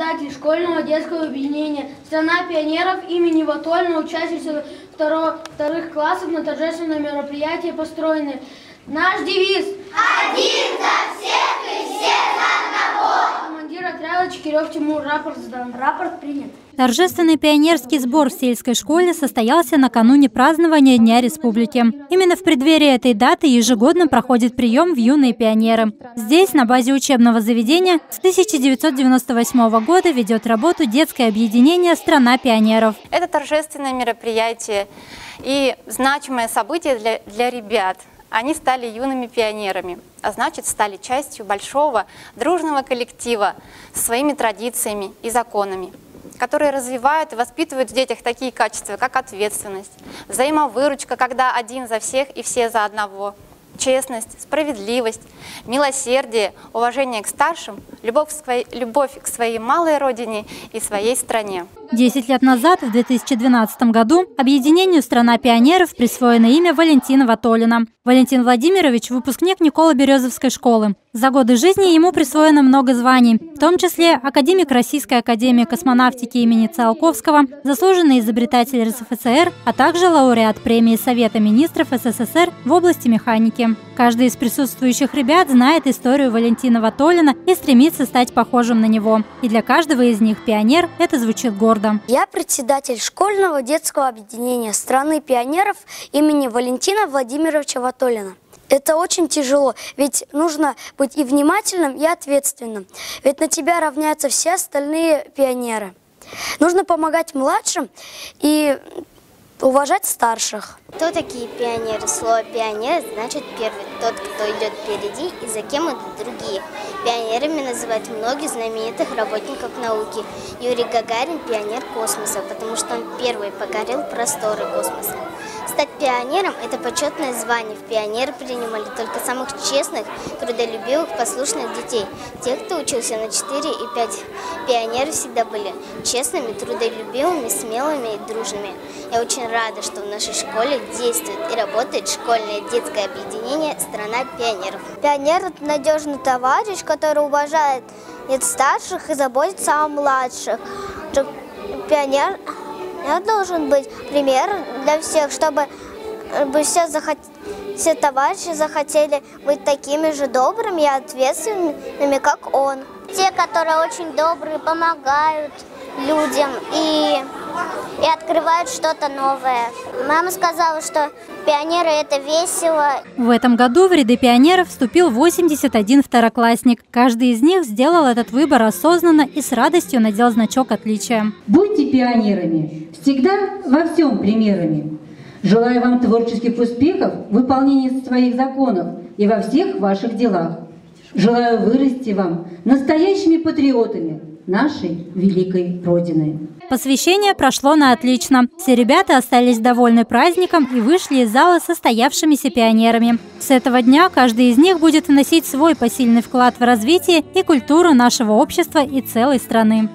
председатель школьного детского объединения «Страна пионеров» имени Ватольна, участница второ- вторых классов на торжественном мероприятии построены. Наш девиз «Один за всех и все за одного». Командир отряда Чекирев Тимур. Рапорт сдан. Рапорт принят. Торжественный пионерский сбор в сельской школе состоялся накануне празднования Дня Республики. Именно в преддверии этой даты ежегодно проходит прием в юные пионеры. Здесь, на базе учебного заведения, с 1998 года ведет работу детское объединение «Страна пионеров». Это торжественное мероприятие и значимое событие для, для ребят. Они стали юными пионерами, а значит стали частью большого дружного коллектива со своими традициями и законами, которые развивают и воспитывают в детях такие качества, как ответственность, взаимовыручка, когда один за всех и все за одного, честность, справедливость, милосердие, уважение к старшим, любовь к своей, любовь к своей малой родине и своей стране. Десять лет назад, в 2012 году, объединению «Страна пионеров» присвоено имя Валентина Ватолина. Валентин Владимирович – выпускник Никола-Березовской школы. За годы жизни ему присвоено много званий, в том числе академик Российской академии космонавтики имени Циолковского, заслуженный изобретатель РСФСР, а также лауреат премии Совета министров СССР в области механики. Каждый из присутствующих ребят знает историю Валентина Ватолина и стремится стать похожим на него. И для каждого из них пионер – это звучит гордо. Я председатель школьного детского объединения страны пионеров имени Валентина Владимировича Ватолина. Это очень тяжело, ведь нужно быть и внимательным, и ответственным. Ведь на тебя равняются все остальные пионеры. Нужно помогать младшим и уважать старших. Кто такие пионеры? Слово «пионер» значит первый, тот, кто идет впереди и за кем идут другие. Пионерами называют многих знаменитых работников науки. Юрий Гагарин – пионер космоса, потому что он первый покорил просторы космоса. Стать пионером – это почетное звание. В пионеры принимали только самых честных, трудолюбивых, послушных детей. Те, кто учился на 4 и 5. Пионеры всегда были честными, трудолюбивыми, смелыми и дружными. Я очень рада, что в нашей школе действует и работает школьное детское объединение «Страна пионеров». Пионер – это надежный товарищ, который уважает старших и заботится о младших. Пионер должен быть пример для всех, чтобы все, захот... все товарищи захотели быть такими же добрыми и ответственными, как он. Те, которые очень добрые, помогают людям и, и открывают что-то новое. Мама сказала, что пионеры – это весело. В этом году в ряды пионеров вступил 81 второклассник. Каждый из них сделал этот выбор осознанно и с радостью надел значок отличия. Будьте пионерами, всегда во всем примерами. Желаю вам творческих успехов в выполнении своих законов и во всех ваших делах. Желаю вырасти вам настоящими патриотами нашей великой Родины. Посвящение прошло на отлично. Все ребята остались довольны праздником и вышли из зала состоявшимися пионерами. С этого дня каждый из них будет вносить свой посильный вклад в развитие и культуру нашего общества и целой страны.